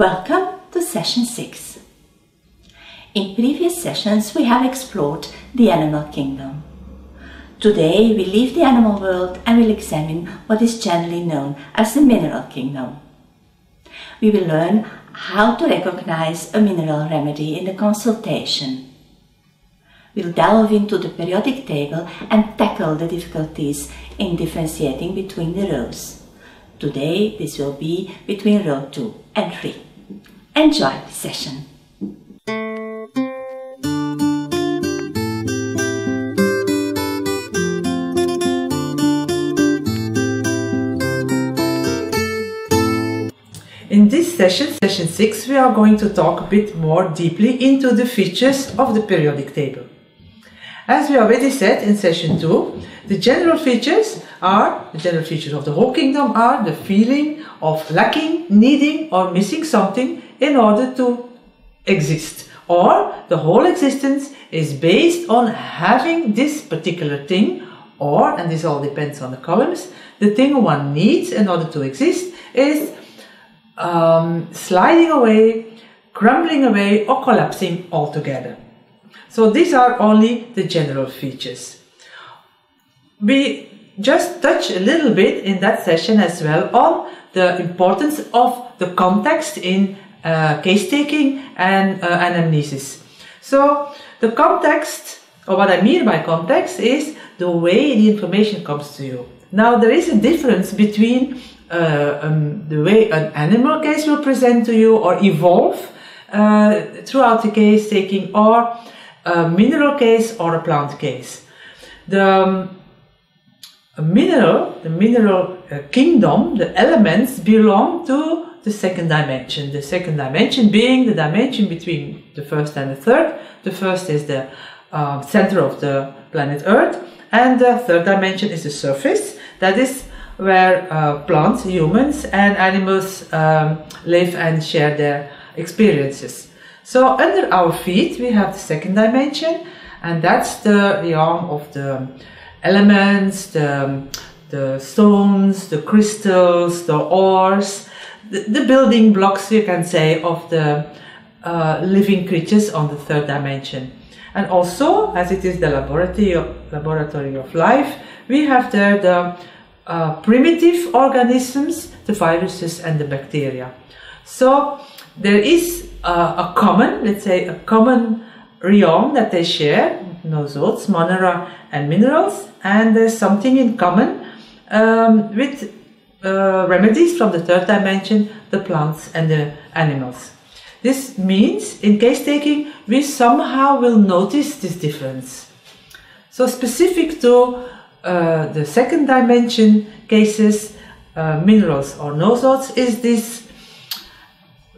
Welcome to session 6. In previous sessions we have explored the animal kingdom. Today we leave the animal world and will examine what is generally known as the mineral kingdom. We will learn how to recognize a mineral remedy in the consultation. We'll delve into the periodic table and tackle the difficulties in differentiating between the rows. Today this will be between row 2 and 3. Enjoy the session! In this session, session 6, we are going to talk a bit more deeply into the features of the periodic table. As we already said in session 2, the general features are, the general features of the whole kingdom are the feeling of lacking, needing or missing something in order to exist. Or the whole existence is based on having this particular thing or, and this all depends on the columns, the thing one needs in order to exist is um, sliding away, crumbling away, or collapsing altogether. So these are only the general features. We just touch a little bit in that session as well on the importance of the context in uh, case taking and uh, anamnesis. So the context, or what I mean by context, is the way the information comes to you. Now there is a difference between uh, um, the way an animal case will present to you or evolve uh, throughout the case taking or a mineral case or a plant case. The um, mineral, the mineral uh, kingdom, the elements belong to the second dimension. The second dimension being the dimension between the first and the third. The first is the uh, center of the planet Earth, and the third dimension is the surface. That is where uh, plants, humans, and animals um, live and share their experiences. So under our feet we have the second dimension, and that's the realm of the elements, the, the stones, the crystals, the ores, the, building blocks, you can say, of the uh, living creatures on the third dimension. And also, as it is the laboratory of, laboratory of life, we have there the uh, primitive organisms, the viruses and the bacteria. So there is uh, a common, let's say, a common realm that they share, nosodes, monera and minerals, and there's something in common um, with uh, remedies from the third dimension, the plants and the animals. This means, in case taking, we somehow will notice this difference. So specific to uh, the second dimension cases, uh, minerals or nosodes, is this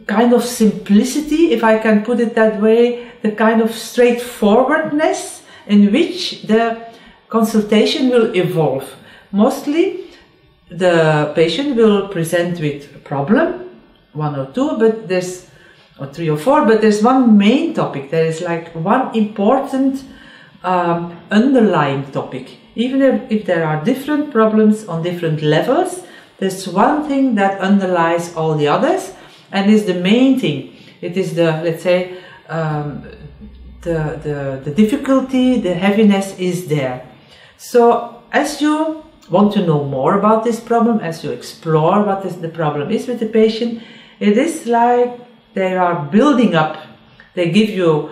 kind of simplicity, if I can put it that way, the kind of straightforwardness in which the consultation will evolve. Mostly the patient will present with a problem, one or two, but there's, or three or four, but there's one main topic. There is like one important um, underlying topic. Even if, if there are different problems on different levels, there's one thing that underlies all the others and is the main thing. It is the, let's say, um, the, the, the difficulty, the heaviness is there. So as you want to know more about this problem, as you explore what is the problem is with the patient, it is like they are building up. They give you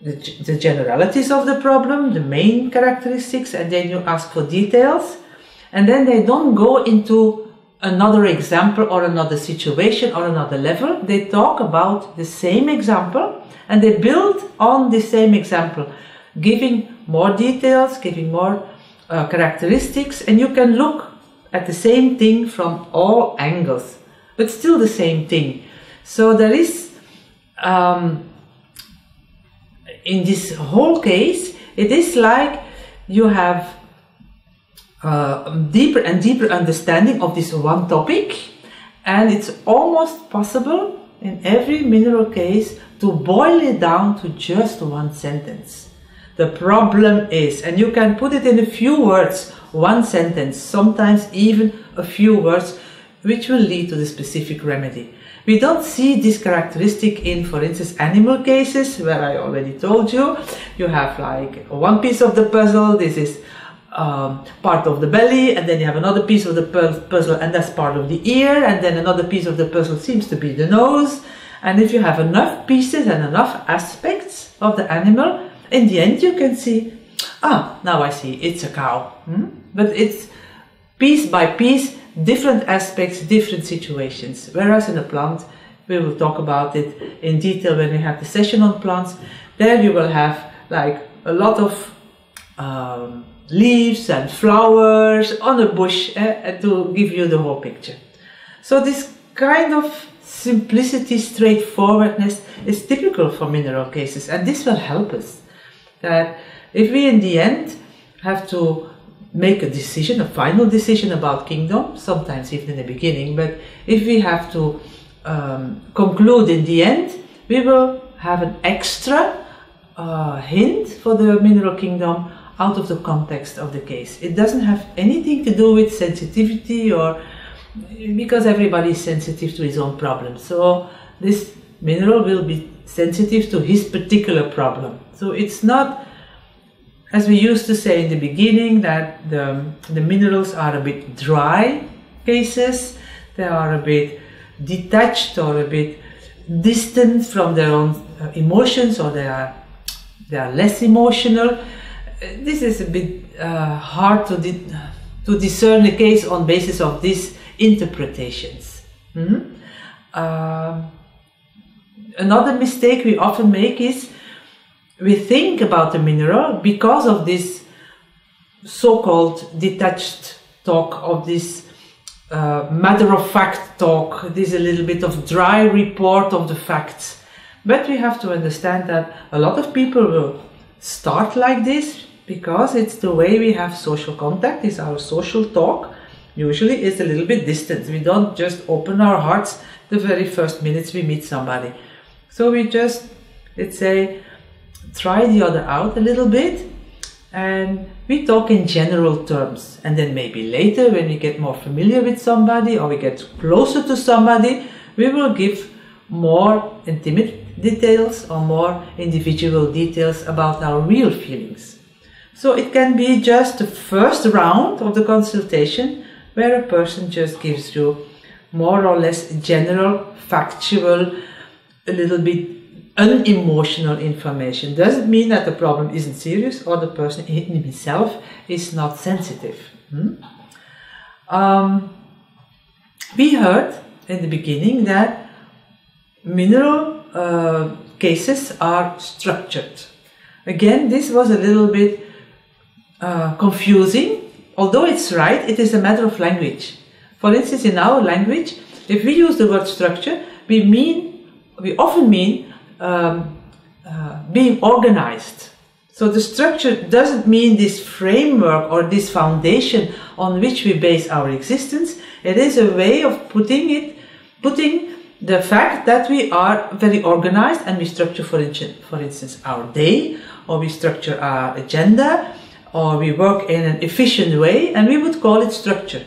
the, the generalities of the problem, the main characteristics, and then you ask for details. And then they don't go into another example or another situation or another level. They talk about the same example and they build on the same example, giving more details, giving more uh, characteristics, and you can look at the same thing from all angles, but still the same thing. So there is um, in this whole case, it is like you have uh, deeper and deeper understanding of this one topic, and it's almost possible in every mineral case to boil it down to just one sentence. The problem is, and you can put it in a few words, one sentence, sometimes even a few words, which will lead to the specific remedy. We don't see this characteristic in, for instance, animal cases where I already told you. You have like one piece of the puzzle, this is um, part of the belly, and then you have another piece of the puzzle, and that's part of the ear, and then another piece of the puzzle seems to be the nose. And if you have enough pieces and enough aspects of the animal, in the end you can see, ah, now I see, it's a cow. Hmm? But it's piece by piece, different aspects, different situations. Whereas in a plant, we will talk about it in detail when we have the session on plants. There you will have like a lot of um, leaves and flowers on a bush eh, to give you the whole picture. So this kind of simplicity, straightforwardness is typical for mineral cases and this will help us. That if we in the end have to make a decision, a final decision about kingdom, sometimes even in the beginning, but if we have to um, conclude in the end, we will have an extra uh, hint for the mineral kingdom out of the context of the case. It doesn't have anything to do with sensitivity or because everybody is sensitive to his own problem. So this mineral will be sensitive to his particular problem. So it's not as we used to say in the beginning that the, the minerals are a bit dry cases, they are a bit detached or a bit distant from their own uh, emotions or they are, they are less emotional. This is a bit uh, hard to, to discern a case on basis of these interpretations. Mm-hmm. Uh, another mistake we often make is we think about the mineral because of this so-called detached talk of this uh, matter-of-fact talk, this a little bit of dry report of the facts. But we have to understand that a lot of people will start like this because it's the way we have social contact, it's our social talk. Usually it's a little bit distant. We don't just open our hearts the very first minutes we meet somebody. So we just, let's say, try the other out a little bit and we talk in general terms. And then maybe later when we get more familiar with somebody or we get closer to somebody we will give more intimate details or more individual details about our real feelings. So it can be just the first round of the consultation where a person just gives you more or less general factual a little bit unemotional information doesn't mean that the problem isn't serious or the person in himself is not sensitive. Hmm? Um, we heard in the beginning that mineral uh, cases are structured. Again, this was a little bit uh, confusing. Although it's right, it is a matter of language. For instance, in our language, if we use the word structure, we mean, we often mean um, uh, being organized. So the structure doesn't mean this framework or this foundation on which we base our existence. It is a way of putting it, putting the fact that we are very organized and we structure, for, for instance, our day, or we structure our agenda, or we work in an efficient way, and we would call it structure.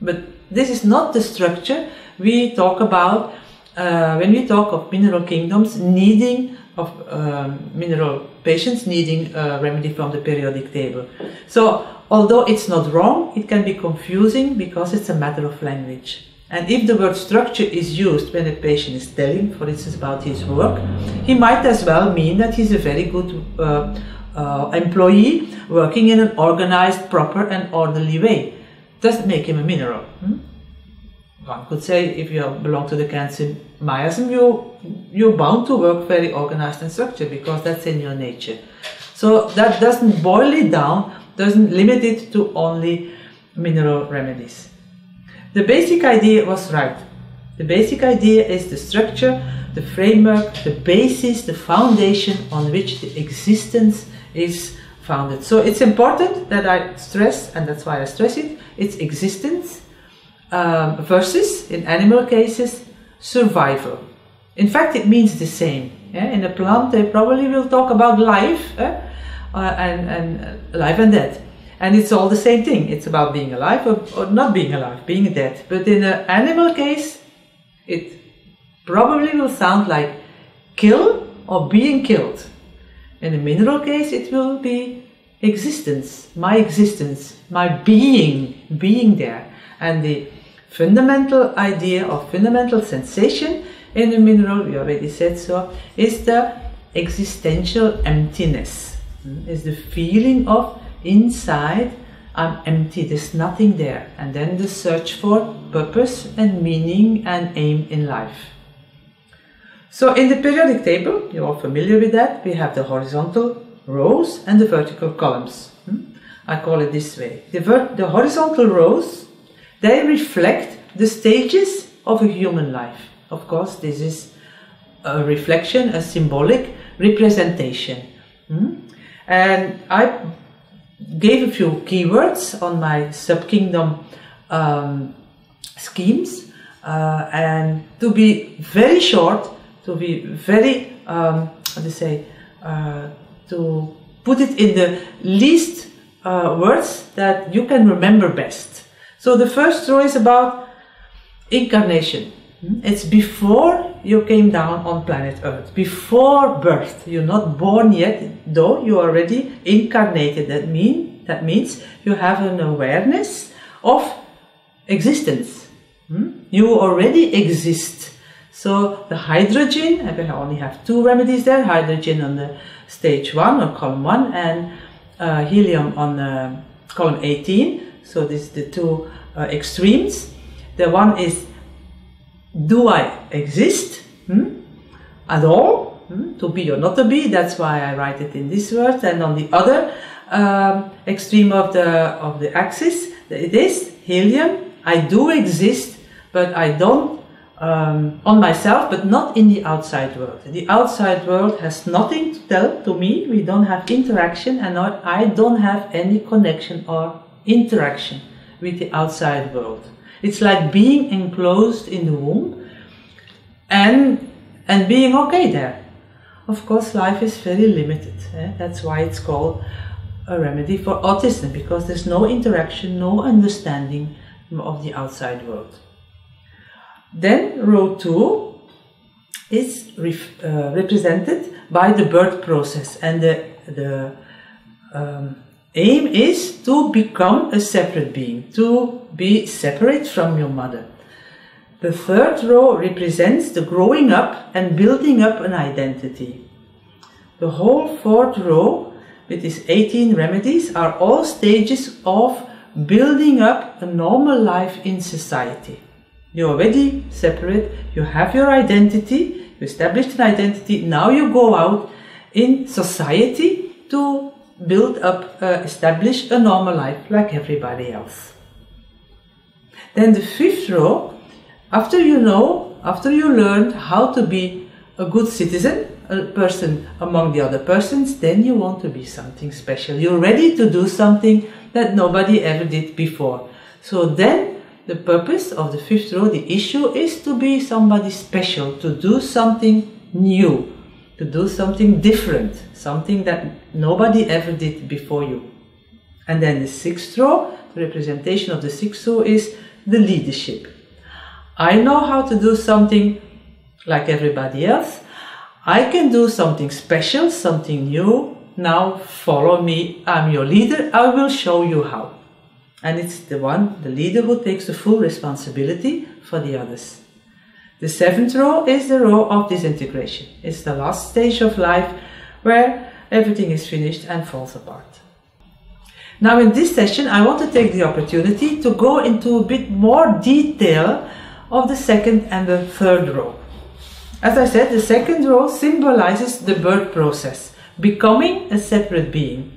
But this is not the structure we talk about uh, when we talk of mineral kingdoms needing of um, mineral patients needing a remedy from the periodic table. So although it's not wrong, it can be confusing because it's a matter of language. And if the word structure is used when a patient is telling, for instance, about his work, he might as well mean that he's a very good uh, uh, employee working in an organized, proper, and orderly way. Doesn't make him a mineral. Hmm? One could say if you belong to the cancer miasm, you, you're bound to work very organized and structured because that's in your nature. So that doesn't boil it down, doesn't limit it to only mineral remedies. The basic idea was right. The basic idea is the structure, the framework, the basis, the foundation on which the existence is founded. So it's important that I stress, and that's why I stress it, it's existence um, versus, in animal cases, survival. In fact, it means the same. Yeah? In a plant, they probably will talk about life eh? uh, and, and uh, life and death. And it's all the same thing. It's about being alive or, or not being alive, being dead. But in an animal case, it probably will sound like kill or being killed. In a mineral case, it will be existence, my existence, my being, being there. And the fundamental idea of fundamental sensation in the mineral, we already said so, is the existential emptiness. Hmm? Is the feeling of inside I'm empty, there's nothing there. And then the search for purpose and meaning and aim in life. So in the periodic table, you're all familiar with that, we have the horizontal rows and the vertical columns. Hmm? I call it this way. The, the horizontal rows, they reflect the stages of a human life. Of course, this is a reflection, a symbolic representation. Hmm? And I gave a few keywords on my subkingdom um, schemes. Uh, and to be very short, to be very, um, how to say, uh, to put it in the least uh, words that you can remember best. So the first row is about incarnation. Hmm? It's before you came down on planet Earth, before birth. You're not born yet, though you are already incarnated. That mean that means you have an awareness of existence. Hmm? You already exist. So the hydrogen, I only have two remedies there: hydrogen on the stage one or column one, and uh, helium on uh, column 18. So these the two uh, extremes. The one is do I exist hmm? at all? Hmm? To be or not to be, that's why I write it in this word. And on the other um, extreme of the, of the axis, it is helium. I do exist, but I don't um, on myself, but not in the outside world. The outside world has nothing to tell to me. We don't have interaction, and I don't have any connection or interaction with the outside world. It's like being enclosed in the womb and and being okay there. Of course, life is very limited. Eh? That's why it's called a remedy for autism because there's no interaction, no understanding of the outside world. Then row two is uh, represented by the birth process and the, the um, aim is to become a separate being, to be separate from your mother. The third row represents the growing up and building up an identity. The whole fourth row, with its 18 remedies, are all stages of building up a normal life in society. You're already separate, you have your identity, you established an identity, now you go out in society to build up, uh, establish a normal life like everybody else. Then the fifth row, after you know, after you learned how to be a good citizen, a person among the other persons, then you want to be something special. You're ready to do something that nobody ever did before. So then the purpose of the fifth row, the issue is to be somebody special, to do something new, to do something different, something that nobody ever did before you. And then the sixth row, the representation of the sixth row is the leadership. I know how to do something like everybody else. I can do something special, something new. Now follow me. I'm your leader. I will show you how. And it's the one, the leader who takes the full responsibility for the others. The seventh row is the row of disintegration. It's the last stage of life where everything is finished and falls apart. Now in this session I want to take the opportunity to go into a bit more detail of the second and the third row. As I said, the second row symbolizes the birth process, becoming a separate being.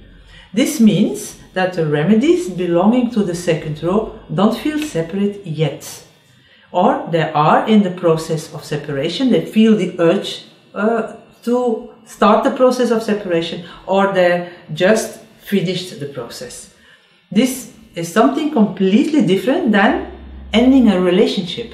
This means that the remedies belonging to the second row don't feel separate yet or they are in the process of separation, they feel the urge uh, to start the process of separation, or they just finished the process. This is something completely different than ending a relationship.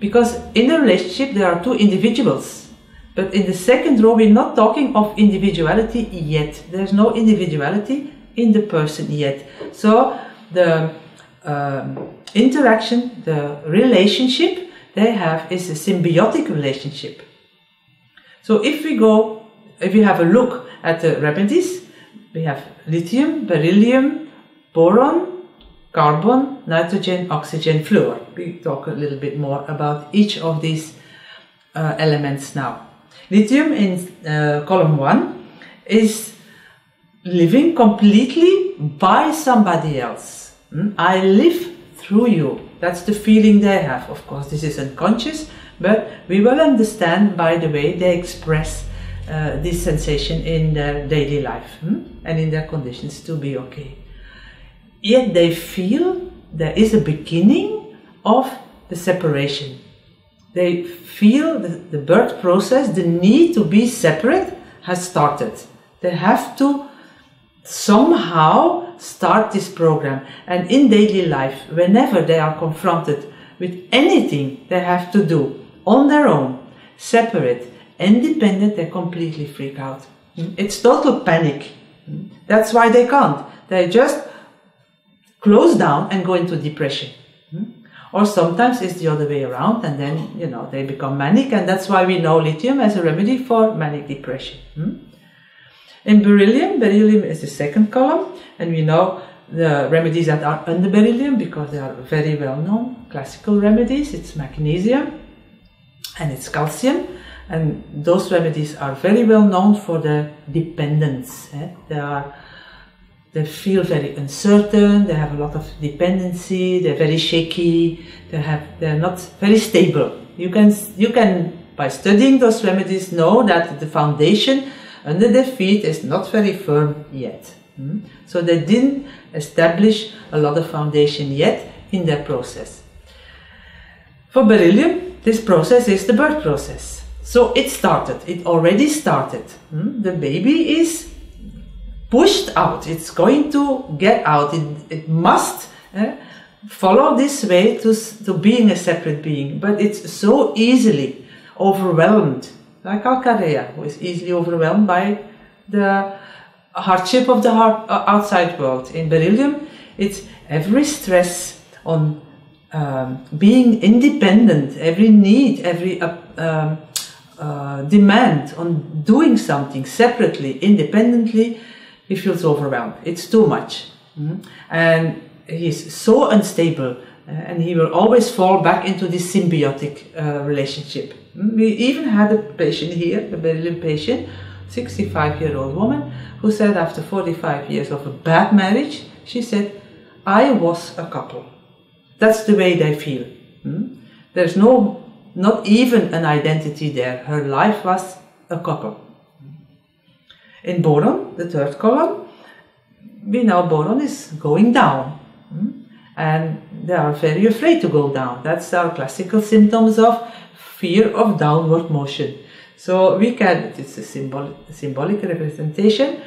Because in a relationship there are two individuals. But in the second row, we're not talking of individuality yet. There's no individuality in the person yet. So the um, interaction, the relationship they have is a symbiotic relationship. So if we go, if we have a look at the remedies, we have lithium, beryllium, boron, carbon, nitrogen, oxygen, fluor. We talk a little bit more about each of these uh, elements now. Lithium in uh, column 1 is living completely by somebody else. Hmm? I live through you. That's the feeling they have. Of course, this is unconscious, but we will understand by the way they express uh, this sensation in their daily life hmm? and in their conditions to be okay. Yet they feel there is a beginning of the separation. They feel the, the birth process, the need to be separate has started. They have to somehow start this program. And in daily life, whenever they are confronted with anything they have to do on their own, separate, independent, they completely freak out. Hmm? It's total panic. Hmm? That's why they can't. They just close down and go into depression. Hmm? Or sometimes it's the other way around and then, you know, they become manic and that's why we know lithium as a remedy for manic depression. In beryllium, beryllium is the second column, and we know the remedies that are under beryllium because they are very well known classical remedies. It's magnesium and it's calcium, and those remedies are very well known for their dependence. Eh? They are they feel very uncertain, they have a lot of dependency, they're very shaky, they have they're not very stable. You can you can by studying those remedies know that the foundation under their feet is not very firm yet. Mm? So they didn't establish a lot of foundation yet in their process. For beryllium, this process is the birth process. So it started, it already started. Mm? The baby is pushed out, it's going to get out, it, it must eh, follow this way to, to being a separate being, but it's so easily overwhelmed like Calcarea, who is easily overwhelmed by the hardship of the hard, uh, outside world. In beryllium, it's every stress on um, being independent, every need, every uh, um, uh, demand on doing something separately, independently, he feels overwhelmed. It's too much. Mm-hmm. And he's so unstable and he will always fall back into this symbiotic uh, relationship. We even had a patient here, a Berlin patient, 65 year old woman, who said after 45 years of a bad marriage, she said, I was a couple. That's the way they feel. Hmm? There's no, not even an identity there. Her life was a couple. In boron, the third column, we know boron is going down. Hmm? And they are very afraid to go down. That's our classical symptoms of fear of downward motion. So we can, it's a symbolic, symbolic representation.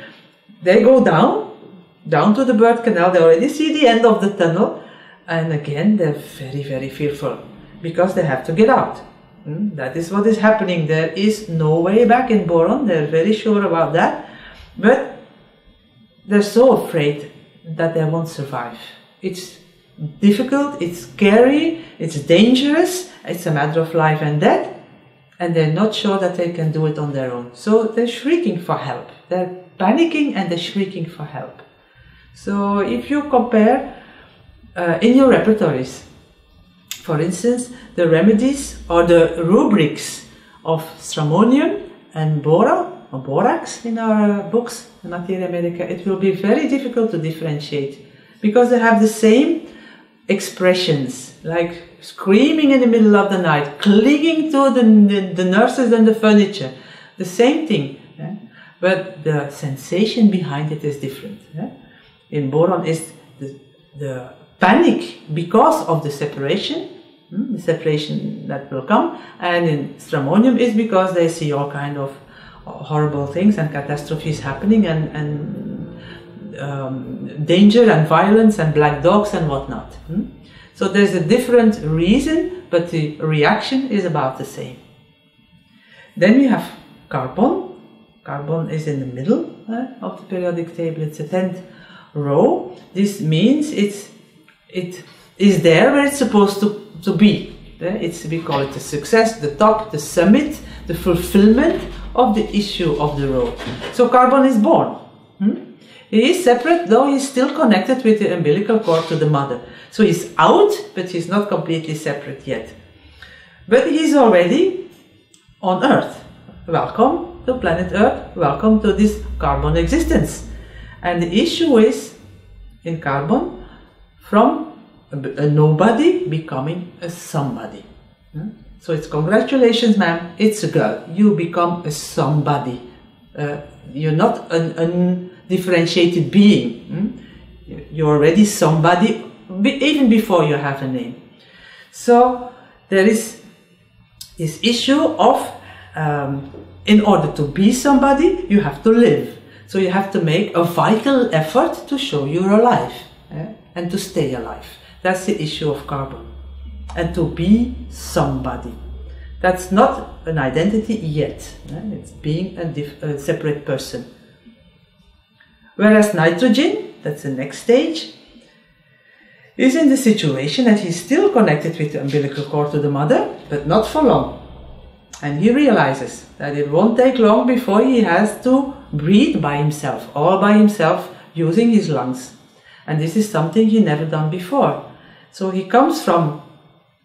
They go down, down to the birth canal. They already see the end of the tunnel. And again, they're very, very fearful because they have to get out. Mm, that is what is happening. There is no way back in Boron. They're very sure about that. But they're so afraid that they won't survive. It's difficult, it's scary, it's dangerous, it's a matter of life and death, and they're not sure that they can do it on their own. So they're shrieking for help. They're panicking and they're shrieking for help. So if you compare uh, in your repertories, for instance, the remedies or the rubrics of stramonium and bora or borax in our books, Materia Medica, it will be very difficult to differentiate because they have the same expressions like screaming in the middle of the night, clinging to the, the, the nurses and the furniture. The same thing. But the sensation behind it is different. In boron is the, the panic because of the separation, hmm, the separation that will come, and in stramonium is because they see all kind of horrible things and catastrophes happening and, and um, danger and violence and black dogs and whatnot. Hmm? So there's a different reason, but the reaction is about the same. Then we have carbon. Carbon is in the middle uh, of the periodic table. It's the 10th row. This means it's, it is there where it's supposed to, to be. It's we call it the success, the top, the summit, the fulfillment of the issue of the road. So carbon is born. Hmm? He is separate, though he's still connected with the umbilical cord to the mother. So he's out, but he's not completely separate yet. But he's already on Earth. Welcome to planet Earth. Welcome to this carbon existence. And the issue is in carbon from a, nobody becoming a somebody. Hmm? So it's congratulations, ma'am. It's a girl. You become a somebody. Uh, you're not an, an undifferentiated being. Hmm? You're already somebody, even before you have a name. So there is this issue of, um, in order to be somebody, you have to live. So you have to make a vital effort to show you're alive eh? and to stay alive. That's the issue of carbon. And to be somebody. That's not an identity yet. Eh? It's being a, a separate person. Whereas nitrogen, that's the next stage, is in the situation that he's still connected with the umbilical cord to the mother, but not for long. And he realizes that it won't take long before he has to breathe by himself, all by himself, using his lungs. And this is something he never done before. So he comes from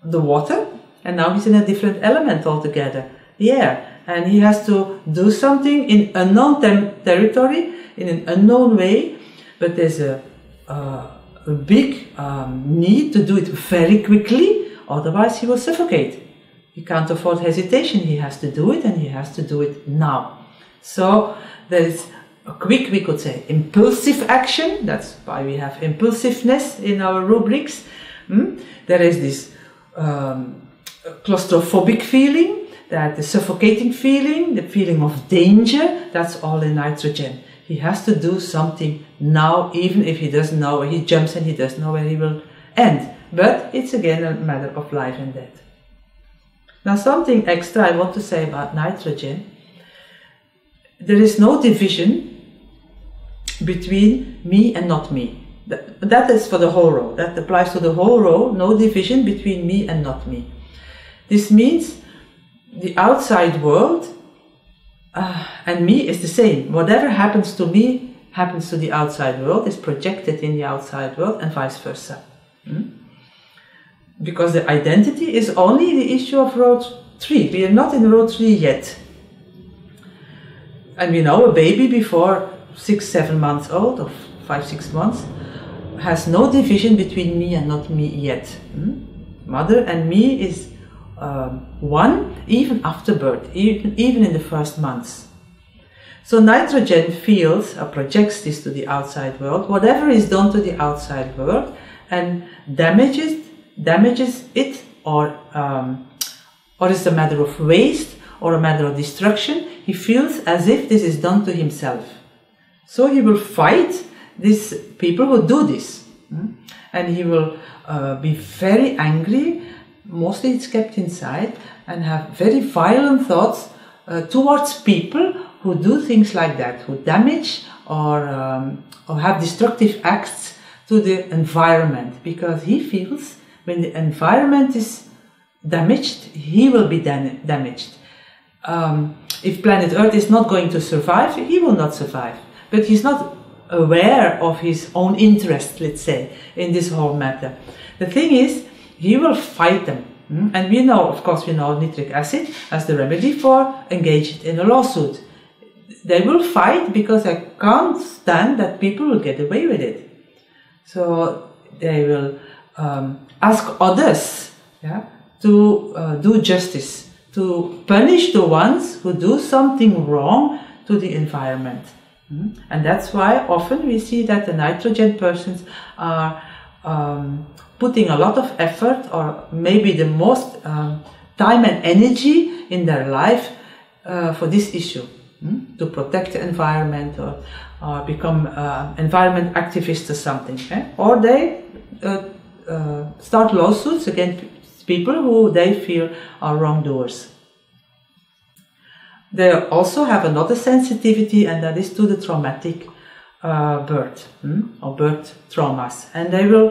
the water, and now he's in a different element altogether, the air. And he has to do something in unknown tem- territory, in an unknown way, but there's a, a big um, need to do it very quickly, otherwise he will suffocate. He can't afford hesitation, he has to do it and he has to do it now. So there is a quick, we could say, impulsive action, that's why we have impulsiveness in our rubrics. Hmm? There is this um, claustrophobic feeling, that the suffocating feeling, the feeling of danger, that's all in nitrogen. He has to do something now, even if he doesn't know where he jumps and he doesn't know where he will end. But it's again a matter of life and death. Now, something extra I want to say about nitrogen. There is no division between me and not me. That, that is for the whole row. That applies to the whole row. No division between me and not me. This means the outside world uh, and me is the same. Whatever happens to me happens to the outside world, is projected in the outside world, and vice versa. Hmm? Because the identity is only the issue of road 3. We are not in road 3 yet. And we know a baby before 6 7 months old, or 5 6 months, has no division between me and not me yet. Hmm? Mother and me is um, one even after birth, even, even in the first months. So nitrogen feels or projects this to the outside world, whatever is done to the outside world, and damages damages it, or um, or is a matter of waste or a matter of destruction. He feels as if this is done to himself. So he will fight these people who do this, hmm? and he will uh, be very angry mostly it's kept inside and have very violent thoughts uh, towards people who do things like that, who damage or, um, or have destructive acts to the environment because he feels when the environment is damaged, he will be dam- damaged. Um, if planet Earth is not going to survive, he will not survive. But he's not aware of his own interest, let's say, in this whole matter. The thing is, he will fight them. Hmm? And we know, of course, we know nitric acid as the remedy for engaged in a lawsuit. They will fight because they can't stand that people will get away with it. So they will um, ask others yeah, to uh, do justice, to punish the ones who do something wrong to the environment. Mm-hmm. And that's why often we see that the nitrogen persons are um, putting a lot of effort or maybe the most um, time and energy in their life uh, for this issue hmm? to protect the environment or, or become uh, environment activists or something eh? or they uh, uh start lawsuits against people who they feel are wrongdoers they also have another sensitivity and that is to the traumatic uh, birth hmm? or birth traumas and they will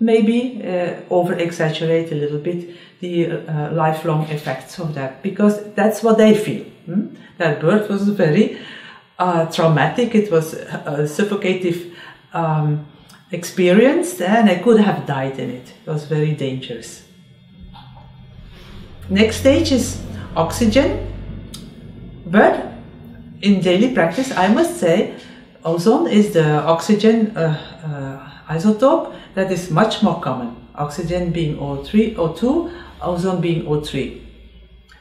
maybe uh, over exaggerate a little bit the uh, lifelong effects of that because that's what they feel. Hmm? That birth was very uh, traumatic, it was a suffocative um, experience, and I could have died in it. It was very dangerous. Next stage is oxygen, but in daily practice, I must say, ozone is the oxygen uh, uh, isotope that is much more common. Oxygen being O3, O2, ozone being O3.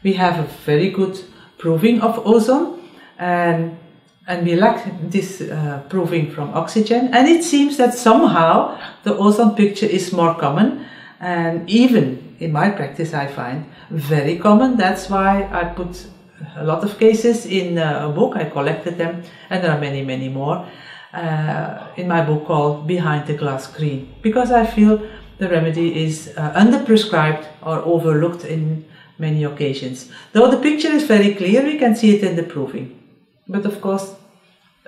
We have a very good proving of ozone and and we lack this uh, proving from oxygen. And it seems that somehow the ozone picture is more common. And even in my practice I find very common. That's why I put a lot of cases in uh, a book. I collected them and there are many many more uh, in my book called Behind the Glass Screen because I feel the remedy is uh, underprescribed or overlooked in many occasions. Though the picture is very clear, we can see it in the proving. But of course,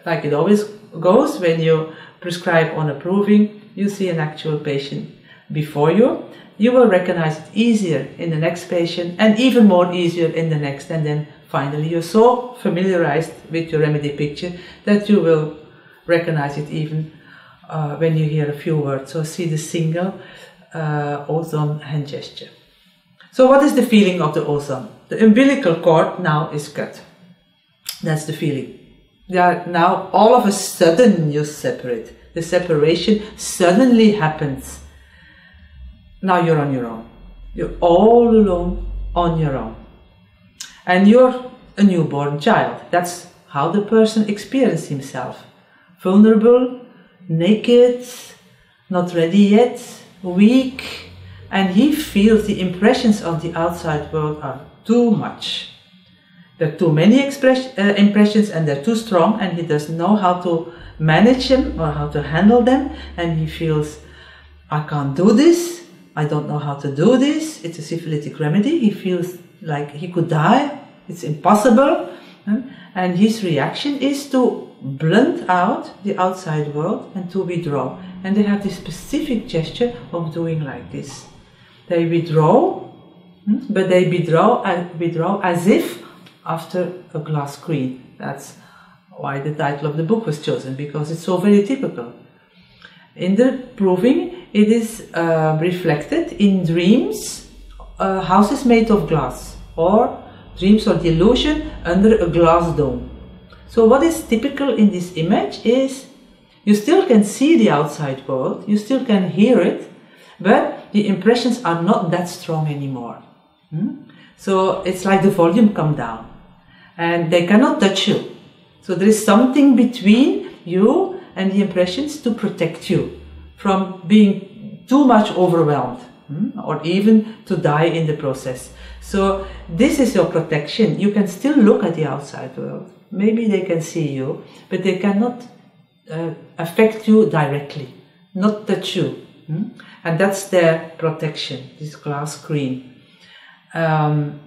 like it always goes, when you prescribe on a proving, you see an actual patient before you. You will recognize it easier in the next patient and even more easier in the next. And then finally, you're so familiarized with your remedy picture that you will recognize it even uh, when you hear a few words or see the single uh, ozone hand gesture. So what is the feeling of the ozone? The umbilical cord now is cut. That's the feeling. Yeah, now all of a sudden you separate. The separation suddenly happens. Now you're on your own. You're all alone on your own. And you're a newborn child. That's how the person experiences himself. Vulnerable, naked, not ready yet, weak, and he feels the impressions of the outside world are too much. There are too many express, uh, impressions and they're too strong, and he doesn't know how to manage them or how to handle them, and he feels, I can't do this, I don't know how to do this, it's a syphilitic remedy, he feels like he could die, it's impossible, and his reaction is to blunt out the outside world and to withdraw. And they have this specific gesture of doing like this. They withdraw, hmm, but they withdraw, uh, withdraw as if after a glass screen. That's why the title of the book was chosen, because it's so very typical. In the proving, it is uh, reflected in dreams, uh, houses made of glass, or dreams or delusion under a glass dome. So what is typical in this image is you still can see the outside world, you still can hear it, but the impressions are not that strong anymore. Hmm? So it's like the volume come down and they cannot touch you. So there is something between you and the impressions to protect you from being too much overwhelmed hmm? or even to die in the process. So this is your protection. You can still look at the outside world Maybe they can see you, but they cannot uh, affect you directly, not touch you. Hmm? And that's their protection, this glass screen. Um,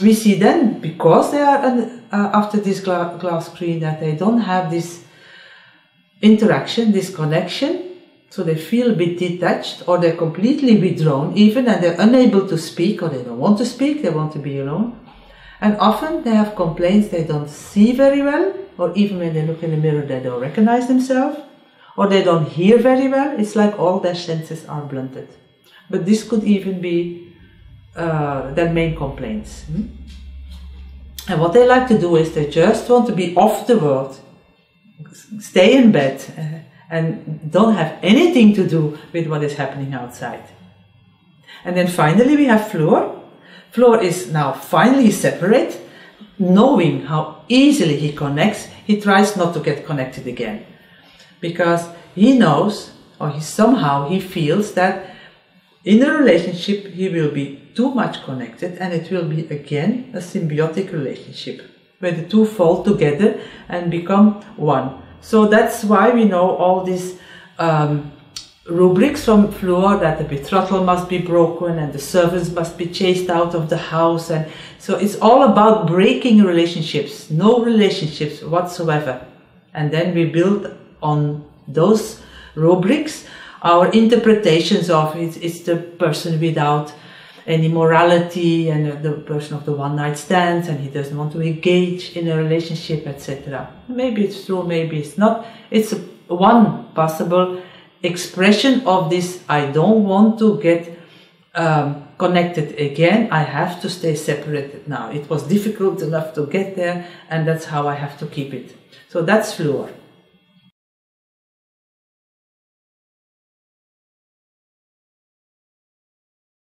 we see then, because they are uh, after this gla glass screen, that they don't have this interaction, this connection, so they feel a bit detached or they're completely withdrawn even and they're unable to speak or they don't want to speak, they want to be alone. And often they have complaints they don't see very well, or even when they look in the mirror, they don't recognize themselves, or they don't hear very well. It's like all their senses are blunted. But this could even be uh, their main complaints. Hmm? And what they like to do is they just want to be off the world, stay in bed, and don't have anything to do with what is happening outside. And then finally we have Fluor, Fluor is now finally separate. Knowing how easily he connects, he tries not to get connected again. Because he knows, or he somehow he feels that in a relationship he will be too much connected and it will be again a symbiotic relationship where the two fall together and become one. So that's why we know all these um, rubrics from Fluor that the betrothal must be broken and the servants must be chased out of the house and so it's all about breaking relationships no relationships whatsoever and then we build on those rubrics our interpretations of it. It's the person without any morality and the person of the one night stands and he doesn't want to engage in a relationship, etc. Maybe it's true, maybe it's not. It's one possible expression of this I don't want to get um, connected again. I have to stay separated now. It was difficult enough to get there, and that's how I have to keep it. So that's fluor.